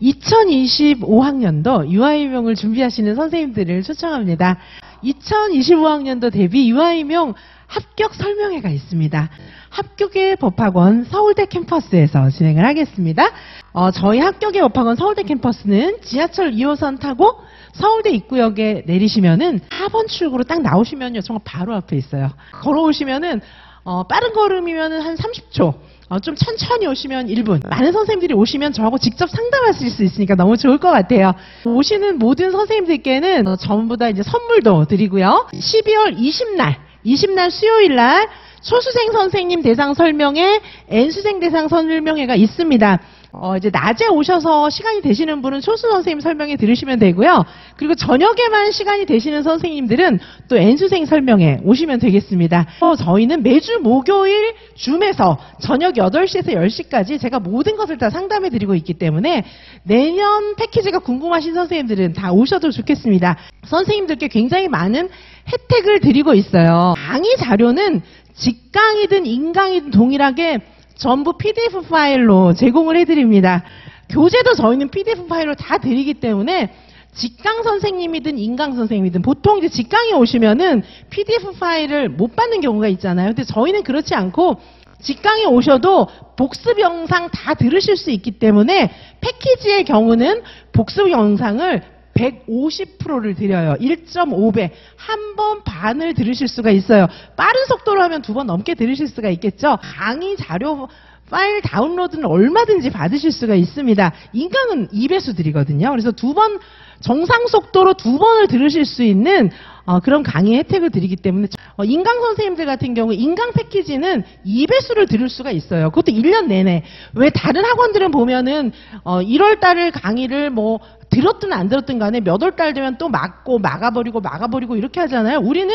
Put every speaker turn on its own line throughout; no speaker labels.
2025학년도 유아이명을 준비하시는 선생님들을 초청합니다. 2025학년도 대비 유아이명 합격 설명회가 있습니다. 합격의 법학원 서울대 캠퍼스에서 진행을 하겠습니다. 어, 저희 합격의 법학원 서울대 캠퍼스는 지하철 2호선 타고 서울대 입구역에 내리시면은 4번 출구로 딱 나오시면요. 정말 바로 앞에 있어요. 걸어오시면은 어, 빠른 걸음이면은 한 30초. 어, 좀 천천히 오시면 1분. 많은 선생님들이 오시면 저하고 직접 상담하실 수 있으니까 너무 좋을 것 같아요. 오시는 모든 선생님들께는 어, 전부 다 이제 선물도 드리고요. 12월 20날, 20날 수요일 날 소수생 선생님 대상 설명회, N수생 대상 설명회가 있습니다. 어, 이제 낮에 오셔서 시간이 되시는 분은 소수 선생님 설명회 들으시면 되고요. 그리고 저녁에만 시간이 되시는 선생님들은 또 N수생 설명회 오시면 되겠습니다. 어, 저희는 매주 목요일 줌에서 저녁 8시에서 10시까지 제가 모든 것을 다 상담해 드리고 있기 때문에 내년 패키지가 궁금하신 선생님들은 다 오셔도 좋겠습니다. 선생님들께 굉장히 많은 혜택을 드리고 있어요. 강의 자료는 직강이든 인강이든 동일하게 전부 PDF 파일로 제공을 해드립니다. 교재도 저희는 PDF 파일로 다 드리기 때문에 직강 선생님이든 인강 선생님이든 보통 이제 직강에 오시면은 PDF 파일을 못 받는 경우가 있잖아요. 근데 저희는 그렇지 않고 직강에 오셔도 복습 영상 다 들으실 수 있기 때문에 패키지의 경우는 복습 영상을 150%를 드려요. 1.5배. 한 번 반을 들으실 수가 있어요. 빠른 속도로 하면 두 번 넘게 들으실 수가 있겠죠. 강의 자료 파일 다운로드는 얼마든지 받으실 수가 있습니다. 인강은 2배수 드리거든요. 그래서 두 번 정상 속도로 두 번을 들으실 수 있는 어, 그런 강의 혜택을 드리기 때문에 어, 인강 선생님들 같은 경우 인강 패키지는 2배수를 들을 수가 있어요. 그것도 1년 내내. 왜 다른 학원들은 보면은 어, 1월 달을 강의를 뭐 들었든 안 들었든 간에 몇 월 달 되면 또 막고 막아버리고 막아버리고 이렇게 하잖아요. 우리는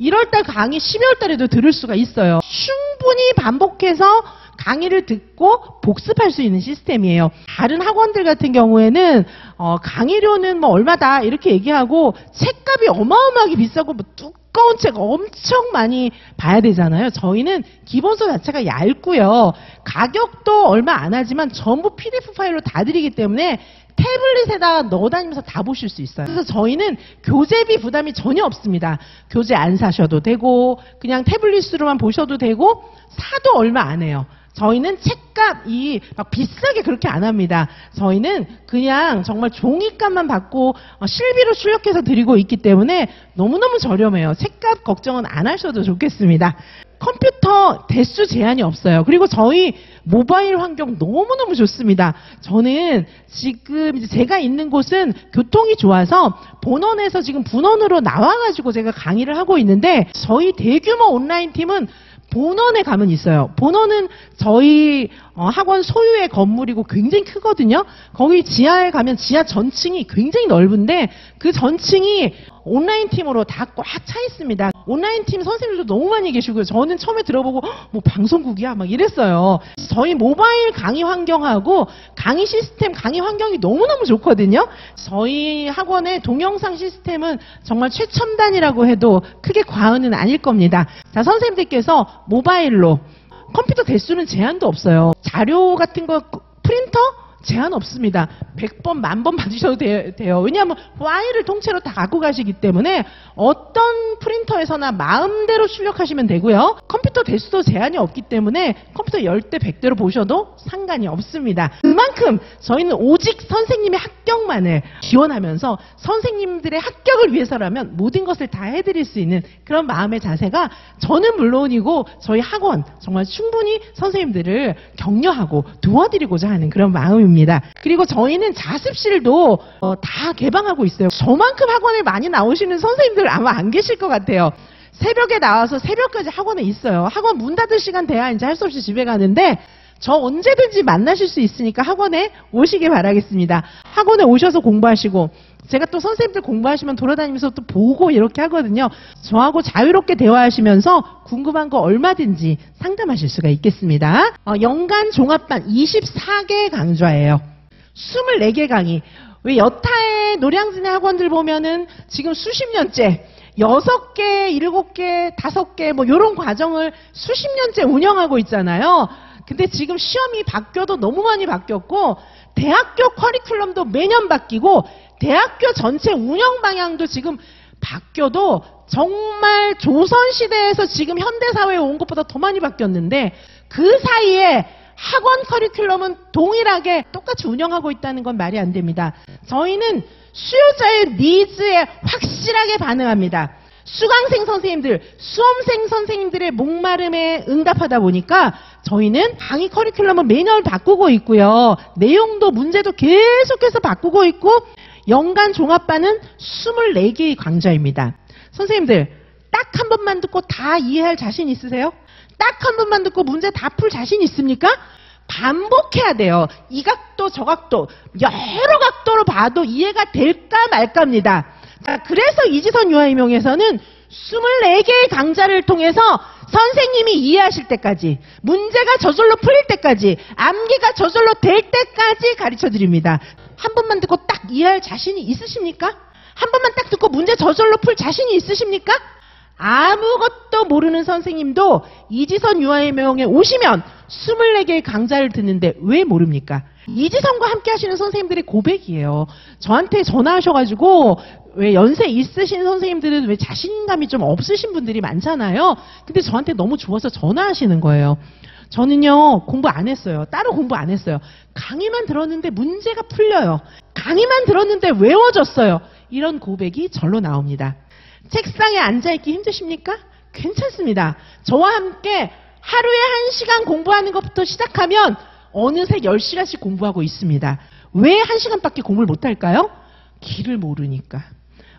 1월 달 강의 12월 달에도 들을 수가 있어요. 충분히 반복해서 강의를 듣고 복습할 수 있는 시스템이에요. 다른 학원들 같은 경우에는 어, 강의료는 뭐 얼마다 이렇게 얘기하고 책값이 어마어마하게 비싸고 뭐 두꺼운 책 엄청 많이 봐야 되잖아요. 저희는 기본서 자체가 얇고요. 가격도 얼마 안 하지만 전부 PDF 파일로 다 드리기 때문에 태블릿에다 넣어 다니면서 다 보실 수 있어요. 그래서 저희는 교재비 부담이 전혀 없습니다. 교재 안 사셔도 되고 그냥 태블릿으로만 보셔도 되고 사도 얼마 안 해요. 저희는 책값이 막 비싸게 그렇게 안 합니다. 저희는 그냥 정말 종이값만 받고 어, 실비로 출력해서 드리고 있기 때문에 너무너무 저렴해요. 책값 걱정은 안 하셔도 좋겠습니다. 컴퓨터 대수 제한이 없어요. 그리고 저희 모바일 환경 너무너무 좋습니다. 저는 지금 제가 있는 곳은 교통이 좋아서 본원에서 지금 분원으로 나와가지고 제가 강의를 하고 있는데 저희 대규모 온라인 팀은 본원에 가면 있어요. 본원은 저희 어, 학원 소유의 건물이고 굉장히 크거든요. 거기 지하에 가면 지하 전층이 굉장히 넓은데 그 전층이 온라인 팀으로 다 꽉 차 있습니다. 온라인 팀 선생님들도 너무 많이 계시고요. 저는 처음에 들어보고 뭐 방송국이야 막 이랬어요. 저희 모바일 강의 환경하고 강의 시스템, 강의 환경이 너무너무 좋거든요. 저희 학원의 동영상 시스템은 정말 최첨단이라고 해도 크게 과언은 아닐 겁니다. 자, 선생님들께서 모바일로 컴퓨터 대수는 제한도 없어요. 자료 같은 거 프린터 제한 없습니다. 100번, 만 번 받으셔도 돼요. 왜냐하면 파일을 통째로 다 갖고 가시기 때문에 어떤 프린터에서나 마음대로 출력하시면 되고요. 컴퓨터 대수도 제한이 없기 때문에 컴퓨터 10대, 100대로 보셔도 상관이 없습니다. 그만큼 저희는 오직 선생님의 합격만을 지원하면서 선생님들의 합격을 위해서라면 모든 것을 다 해드릴 수 있는 그런 마음의 자세가 저는 물론이고 저희 학원 정말 충분히 선생님들을 격려하고 도와드리고자 하는 그런 마음입니다. 그리고 저희는 자습실도 어, 다 개방하고 있어요. 저만큼 학원에 많이 나오시는 선생님들 아마 안 계실 것 같아요. 새벽에 나와서 새벽까지 학원에 있어요. 학원 문 닫을 시간 돼야 이제 할 수 없이 집에 가는데 저 언제든지 만나실 수 있으니까 학원에 오시길 바라겠습니다. 학원에 오셔서 공부하시고 제가 또 선생님들 공부하시면 돌아다니면서 또 보고 이렇게 하거든요. 저하고 자유롭게 대화하시면서 궁금한 거 얼마든지 상담하실 수가 있겠습니다. 어, 연간 종합반 24개 강좌예요. 24개 강의. 왜 여타의 노량진의 학원들 보면은 지금 수십 년째 여섯 개, 일곱 개, 다섯 개, 뭐, 이런 과정을 수십 년째 운영하고 있잖아요. 근데 지금 시험이 바뀌어도 너무 많이 바뀌었고, 대학교 커리큘럼도 매년 바뀌고 대학교 전체 운영 방향도 지금 바뀌어도 정말 조선시대에서 지금 현대사회에 온 것보다 더 많이 바뀌었는데 그 사이에 학원 커리큘럼은 동일하게 똑같이 운영하고 있다는 건 말이 안 됩니다. 저희는 수요자의 니즈에 확실하게 반응합니다. 수강생 선생님들, 수험생 선생님들의 목마름에 응답하다 보니까 저희는 강의 커리큘럼을 매년 바꾸고 있고요. 내용도 문제도 계속해서 바꾸고 있고 연간 종합반은 24개의 강좌입니다. 선생님들, 딱 한 번만 듣고 다 이해할 자신 있으세요? 딱 한 번만 듣고 문제 다 풀 자신 있습니까? 반복해야 돼요. 이 각도, 저 각도, 여러 각도로 봐도 이해가 될까 말까입니다. 자, 그래서 이지선 유아이명에서는 24개의 강좌를 통해서 선생님이 이해하실 때까지, 문제가 저절로 풀릴 때까지, 암기가 저절로 될 때까지 가르쳐 드립니다. 한 번만 듣고 딱 이해할 자신이 있으십니까? 한 번만 딱 듣고 문제 저절로 풀 자신이 있으십니까? 아무것도 모르는 선생님도 이지선 유아의 명에 오시면 24개의 강좌를 듣는데 왜 모릅니까? 이지선과 함께 하시는 선생님들의 고백이에요. 저한테 전화하셔가지고 왜 연세 있으신 선생님들은 왜 자신감이 좀 없으신 분들이 많잖아요. 근데 저한테 너무 좋아서 전화하시는 거예요. 저는요, 공부 안 했어요. 따로 공부 안 했어요. 강의만 들었는데 문제가 풀려요. 강의만 들었는데 외워졌어요. 이런 고백이 절로 나옵니다. 책상에 앉아있기 힘드십니까? 괜찮습니다. 저와 함께 하루에 한 시간 공부하는 것부터 시작하면 어느새 10시간씩 공부하고 있습니다. 왜한 시간밖에 공부를 못할까요? 길을 모르니까.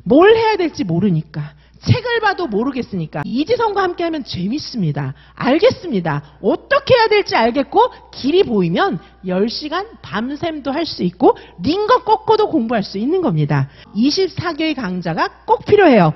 뭘 해야 될지 모르니까. 책을 봐도 모르겠으니까. 이지성과 함께 하면 재밌습니다. 알겠습니다. 어떻게 해야 될지 알겠고, 길이 보이면 10시간 밤샘도 할 수 있고, 링거 꺾고도 공부할 수 있는 겁니다. 24개의 강좌가 꼭 필요해요.